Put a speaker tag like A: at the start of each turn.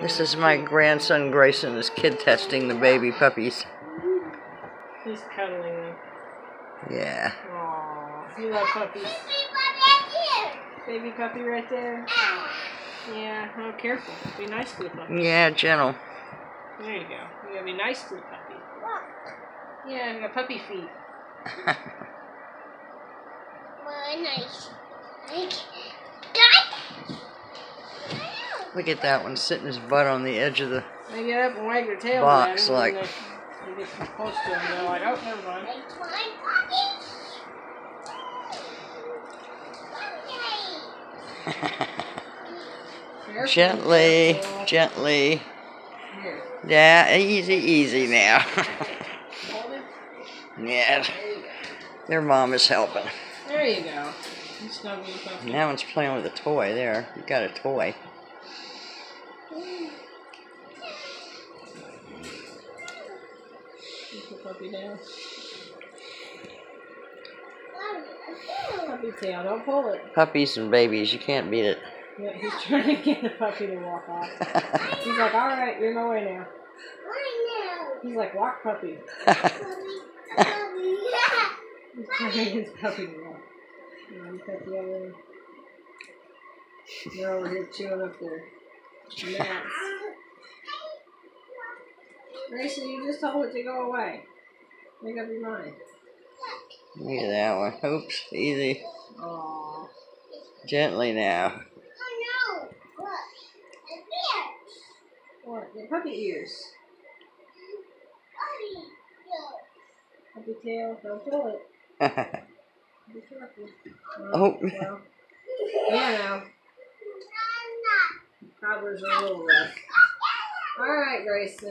A: This is my grandson Grayson is kid testing the baby puppies.
B: He's cuddling them.
A: Yeah.
B: Aww, you love puppies. Baby puppy right there. Yeah, oh, careful. Be nice to the puppy.
A: Yeah, gentle.
B: There you go. You gotta be nice to the puppy. Yeah, you got puppy feet.
C: nice.
A: Look at that one sitting his butt on the edge of the.
B: They get up and wag their tails
A: Box, like-
B: And they, they get too close to him. They're like, oh, never mind.
A: Gently, gently.
B: Here,
A: Yeah, easy, easy now. yeah,
B: There you go.
A: their mom is helping.
B: There you go.
A: That one's playing with a toy there. You got a toy.
B: Puppy down. Puppy tail, don't pull it.
A: Puppies and babies, you can't beat it.
B: Yeah, he's trying to get the puppy to walk off. He's like, all right, you're my way now. He's like, walk puppy. He's trying to get his puppy to walk. You know, you got the other one. They're over here chewing up their mats. Grayson, you just told it to go away. Make up your mind.
A: Look at that one. Oops, easy.
B: Aww.
A: Gently now. Oh, I know. Look. Here.
B: What? The puppy ears. Puppy tail, don't pull it. Be careful.
A: Oh.
B: Well, yeah, now. A little rough. Alright, Grayson.